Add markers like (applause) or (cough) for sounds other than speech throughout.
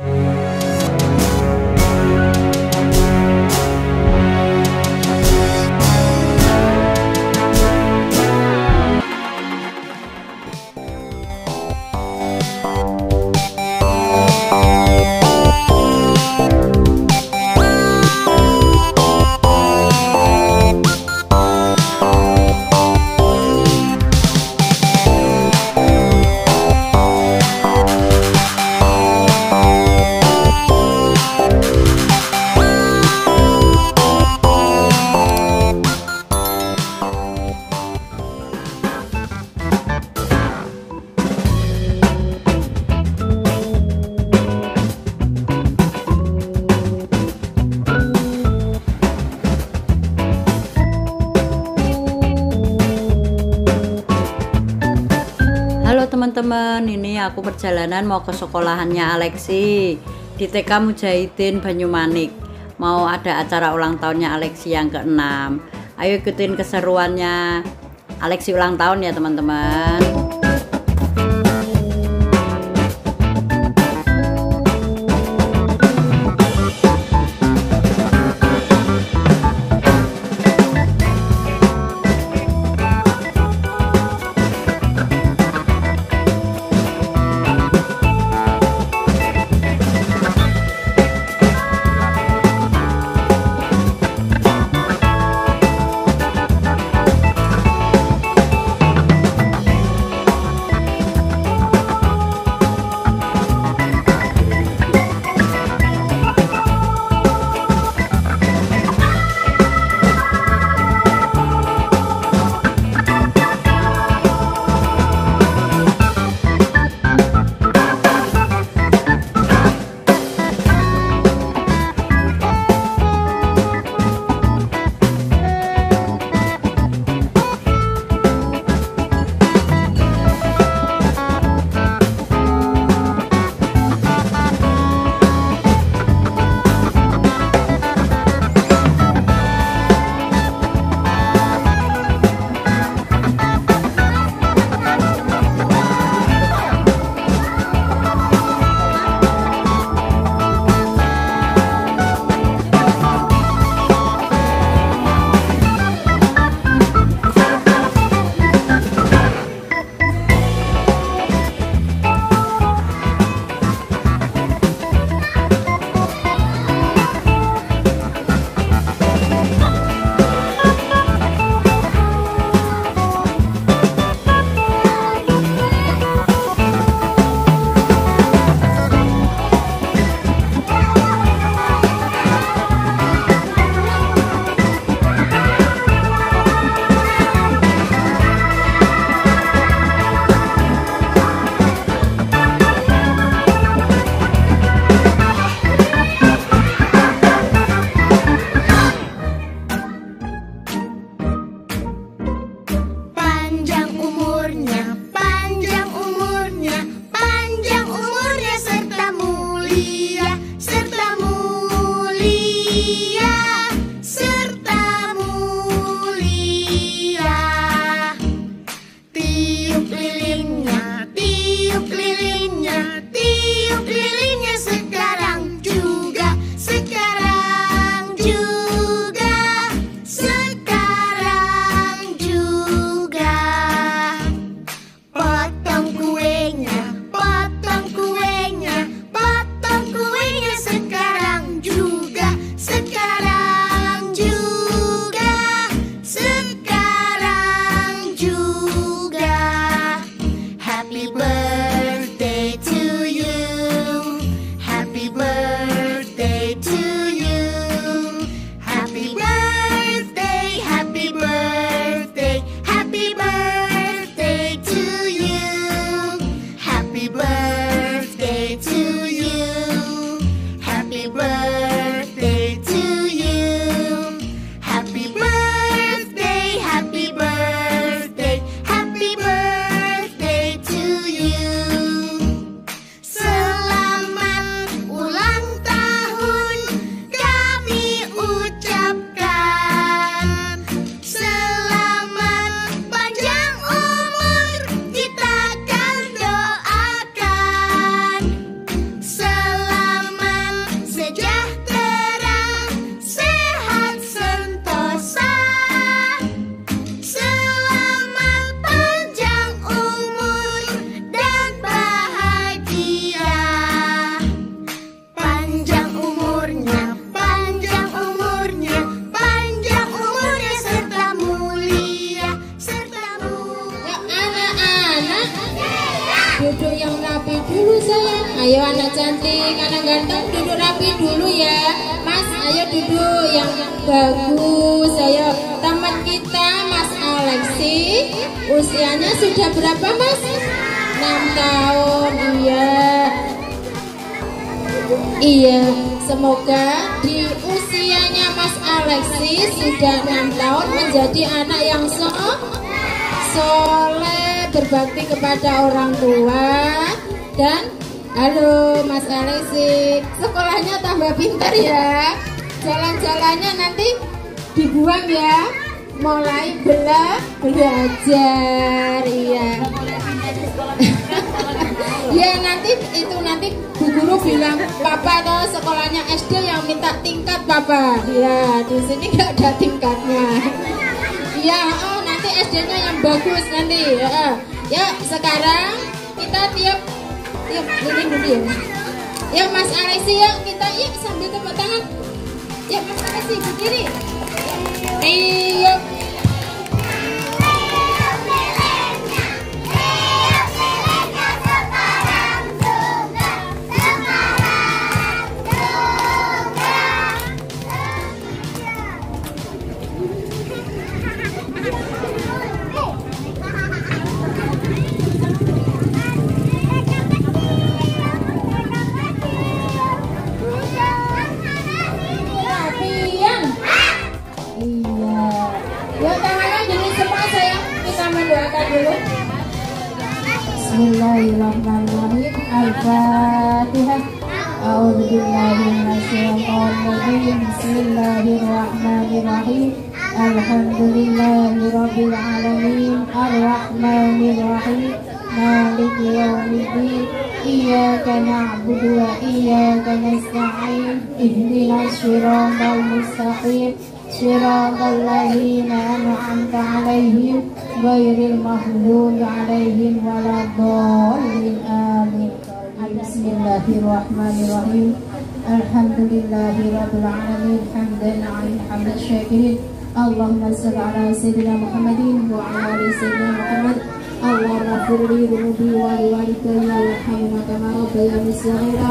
Halo teman-teman, ini aku perjalanan mau ke sekolahannya Alexi di TK Mujahidin Banyumanik. Mau ada acara ulang tahunnya Alexi yang ke-6. Ayo ikutin keseruannya Alexi ulang tahun ya teman-teman. Bagus ayo teman kita mas Alexi usianya sudah berapa mas? 6 tahun iya. Iya semoga di usianya mas Alexi sudah 6 tahun menjadi anak yang so soleh berbakti kepada orang tua dan halo Mas Alexi sekolahnya tambah pintar ya. Jalan-jalannya nanti dibuang ya mulai bela belajar iya (laughs) ya nanti itu nanti bu guru bilang papa tuh sekolahnya SD yang minta tingkat papa ya di sini nggak ada tingkatnya ya oh nanti SD-nya yang bagus nanti ya ya sekarang kita tiap Yuk, ini dulu ya. Ya Mas Alexi yuk kita yuk sambil tepuk tangan. Yuk Mas Alexi berdiri. Iya. Bismillahirrahmanirrahim. Al-Fatihah. Alhamdulillahirabbil alamin. Arrahmanirrahim. Maliki yaumiddin. Iyyaka na'budu wa iyyaka nasta'in. Mustaqim. صراط الذين أنعمت عليهم غير المغضوب عليهم ولا الضالين آمين. بسم الله الرحمن الرحيم. الحمد لله رب العالمين. حمدا على حمد الشاكرين اللهم صل على سيدنا محمد وعلى آل سيدنا محمد. اللهم اغفر لي ذنوبي ولوالدي وارحمهما كما ربياني صغيرا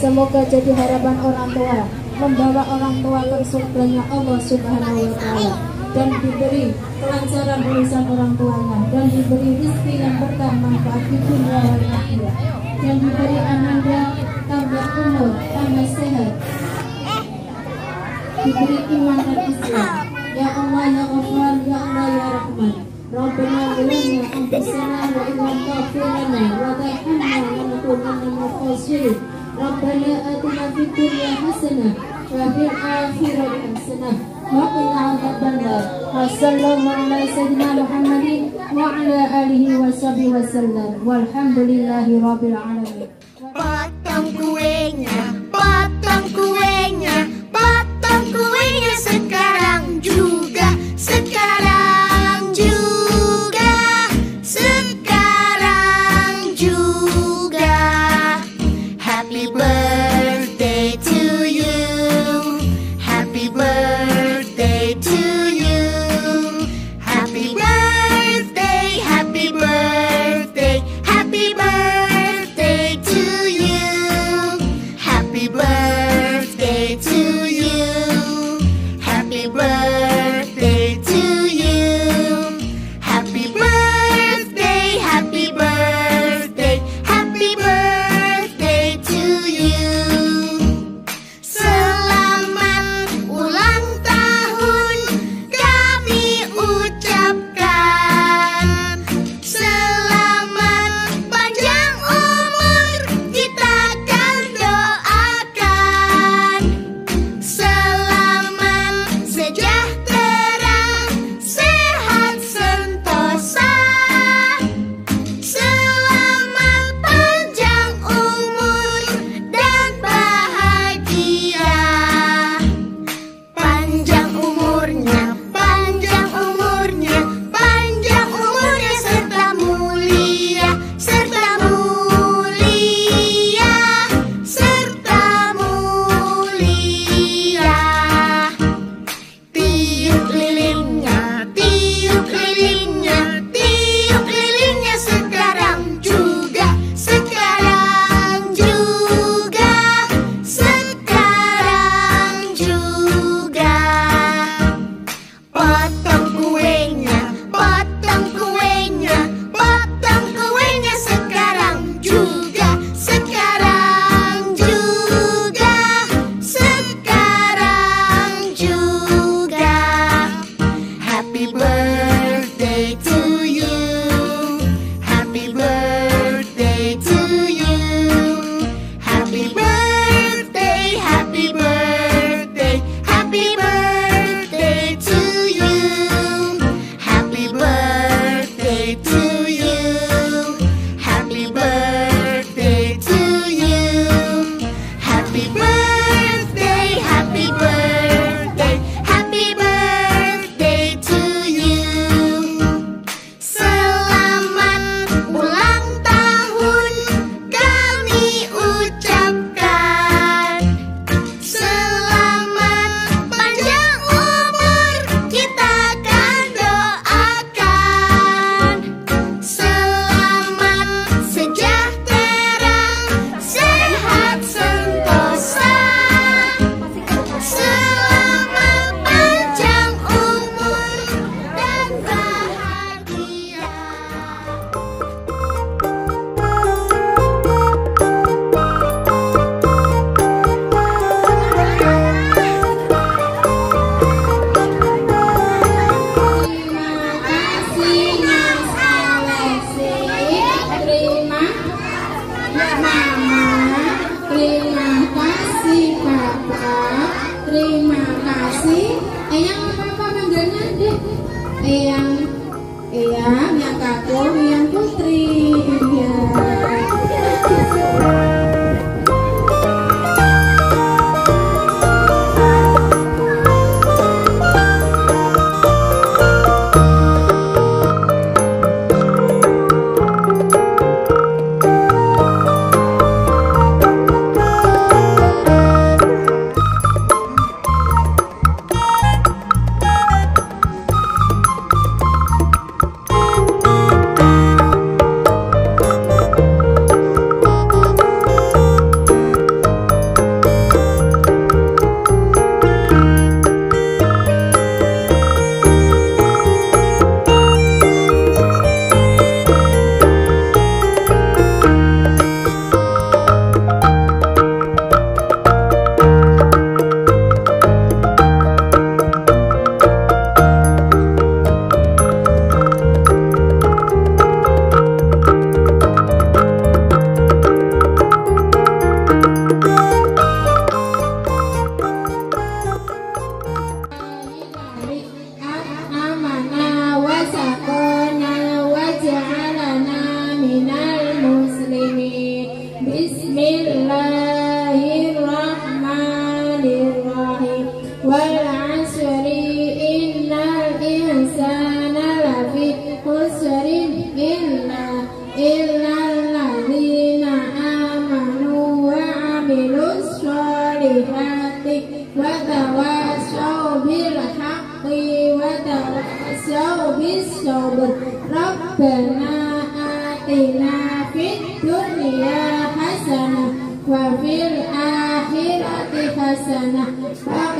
Semoga jadi harapan orang tua, membawa orang tua ke surganya Allah Subhanahu wa taala. Dan diberi kelancaran urusan orang tuanya dan diberi rezeki yang berkah manfaat di dunia dan akhirat. Dan diberi ananda tambah umur, tambah sehat. Diberi iman dan Islam. Ya Allah, Ya Allah Ya Allah, Ya Rahman. Rabbana zalamna anfusana wa illam taghfir lana wa tarhamna lanakunanna minal khasirin. ربنا آتنا في الدنيا حسنة وفي الآخرة حسنة وقنا عذاب النار. وصلى الله على سيدنا محمد وعلى آله وصحبه وسلم. والحمد لله رب العالمين. choo.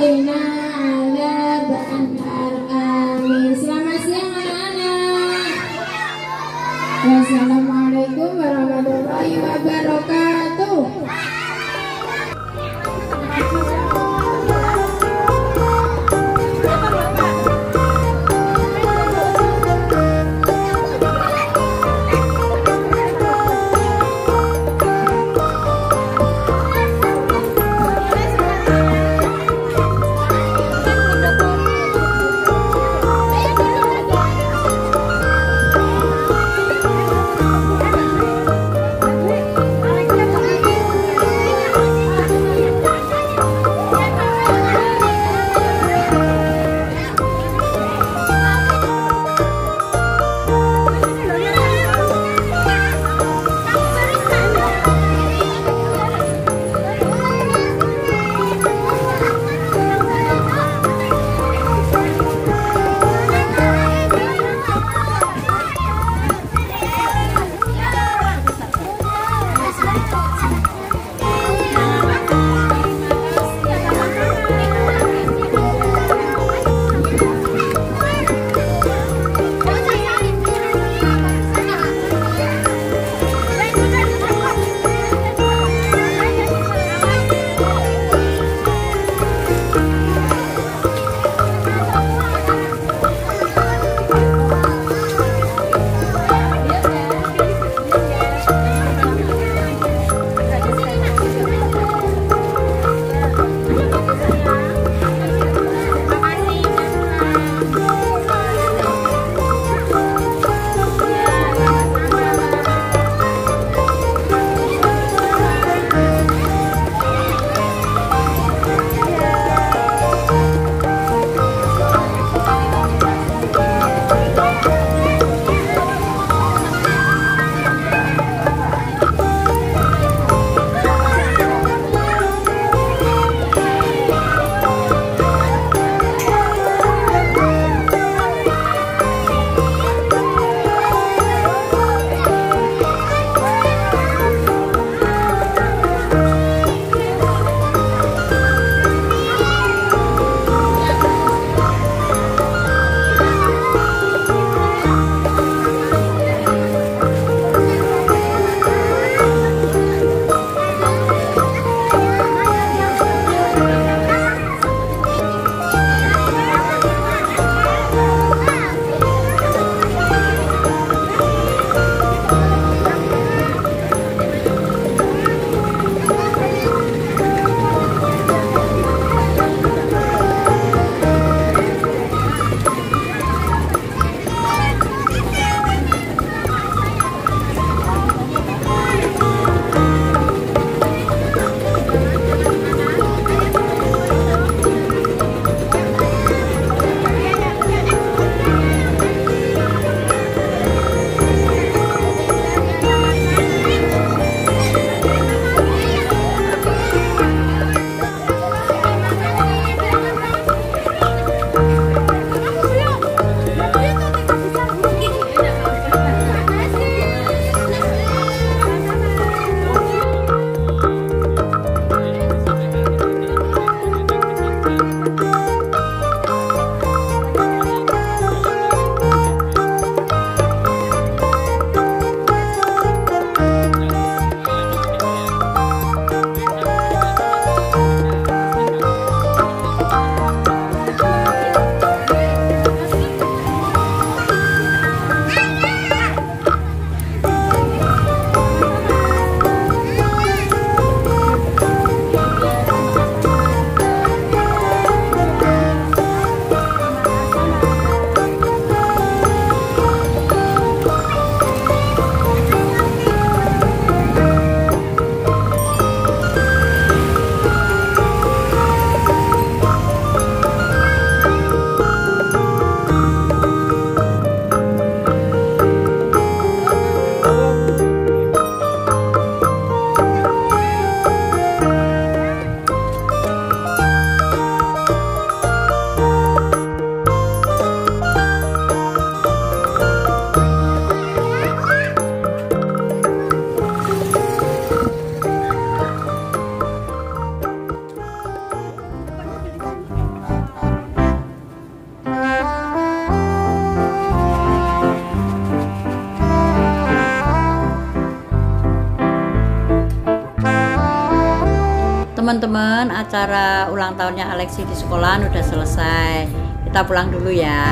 可以 Acara ulang tahunnya Alexi di sekolahan udah selesai. Kita pulang dulu ya.